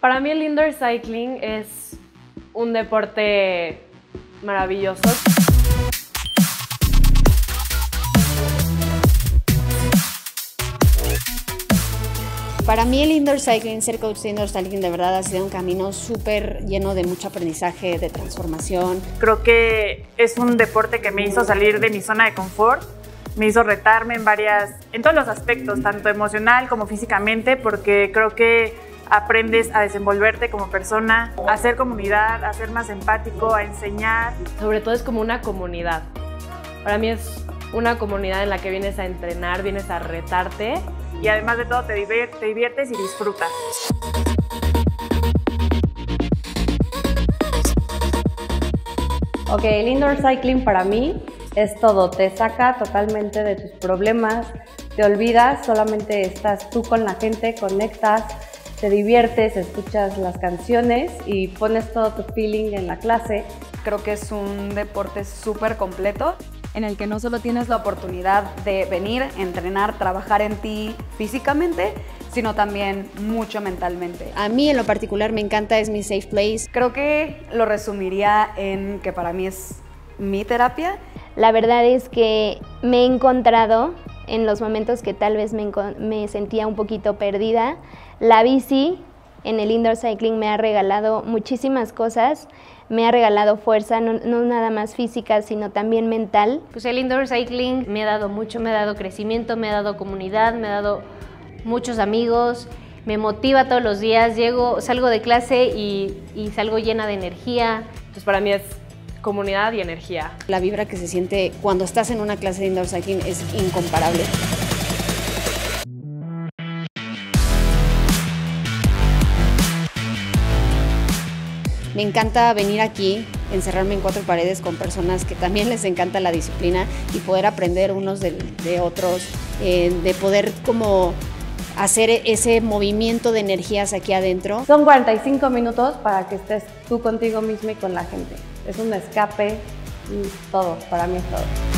Para mí el indoor cycling es un deporte maravilloso. Para mí el indoor cycling, ser coach de indoor cycling de verdad ha sido un camino súper lleno de mucho aprendizaje, de transformación. Creo que es un deporte que me hizo salir de mi zona de confort, me hizo retarme en varias, en todos los aspectos, tanto emocional como físicamente, porque creo que aprendes a desenvolverte como persona, a hacer comunidad, a ser más empático, a enseñar. Sobre todo es como una comunidad. Para mí es una comunidad en la que vienes a entrenar, vienes a retarte y además de todo te, diviertes y disfrutas. Ok, el indoor cycling para mí es todo, te saca totalmente de tus problemas, te olvidas, solamente estás tú con la gente, conectas, te diviertes, escuchas las canciones y pones todo tu feeling en la clase. Creo que es un deporte súper completo en el que no solo tienes la oportunidad de venir, entrenar, trabajar en ti físicamente, sino también mucho mentalmente. A mí en lo particular me encanta, es mi safe place. Creo que lo resumiría en que para mí es mi terapia. La verdad es que me he encontrado en los momentos que tal vez me, me sentía un poquito perdida. La bici en el indoor cycling me ha regalado muchísimas cosas, me ha regalado fuerza, no, nada más física, sino también mental. Pues el indoor cycling me ha dado mucho, me ha dado crecimiento, me ha dado comunidad, me ha dado muchos amigos, me motiva todos los días, llego, salgo de clase y, y salgo llena de energía. Entonces para mí es comunidad y energía. La vibra que se siente cuando estás en una clase de indoor cycling es incomparable. Me encanta venir aquí, encerrarme en cuatro paredes con personas que también les encanta la disciplina y poder aprender unos de, otros, eh, de poder como hacer ese movimiento de energías aquí adentro. Son 45 minutos para que estés tú contigo mismo y con la gente. Es un escape y todo, para mí es todo.